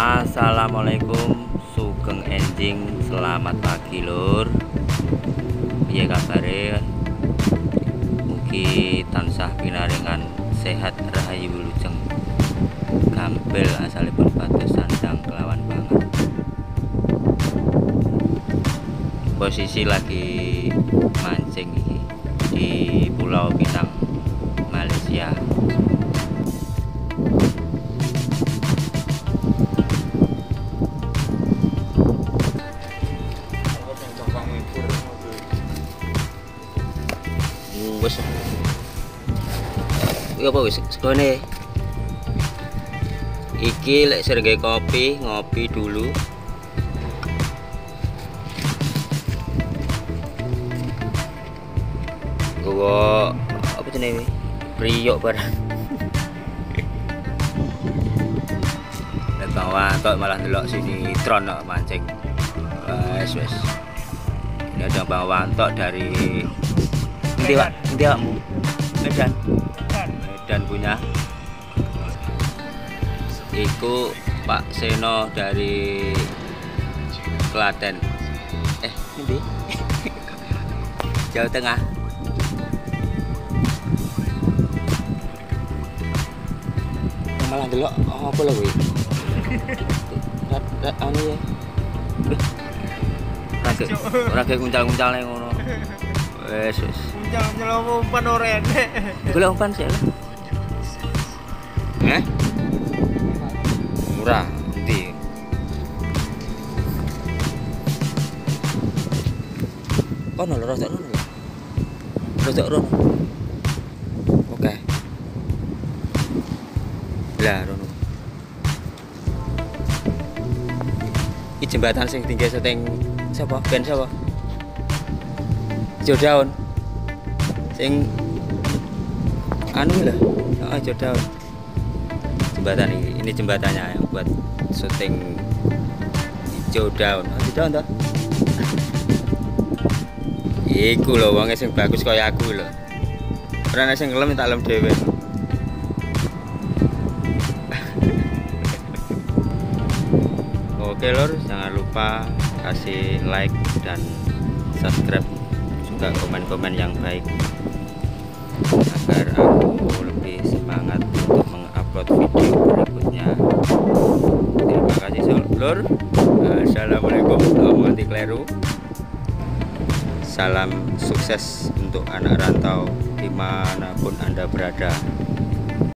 Assalamualaikum Sugeng Enjing. Selamat pagi lur. Iya kabare? Mugi tansah pinaringan sehat rahayu wilujeng Gampil asalipun batas sandang kelawan banget. Posisi lagi mancing wis iki apa wis? Segone. Iki lek serge kopi ngopi dulu. Gua apa jenenge? Priok barang. Lek bawah tok malah ndelok sini tron kok mancing. Wes wes. Ini ada bang Wantok dari Nanti pak, nanti pakmu Medan. Medan punya. Iku Pak Seno dari Klaten. Eh, ini Jawa Tengah. Malah delok oh, apa lho kuwi? Anu ya. Rage, rage kuncal-kuncal ngono. Wes wes. Jangan nyelom umpan orene. Golek umpan sih. Eh? Murah, nanti. Kono lho rojok rono. Rojok rono. Oke. Lah rono. Iki jembatan sing tinggi seteng sapa? Ben sapa? Hijau daun. Sing anu lah. Heeh, hijau daun. Jembatan ini, ini jembatannya yang buat syuting hijau daun. Oh, hijau daun toh? Iku lho wonge sing bagus kaya aku. Ora ana sing ngelem tak lem dhewe. Oke lor, jangan lupa kasih like dan subscribe juga komen-komen yang baik agar aku lebih semangat untuk mengupload video berikutnya. Terima kasih lor. Assalamualaikum warahmatullahi wabarakatuh. Salam sukses untuk anak rantau di mana pun anda berada.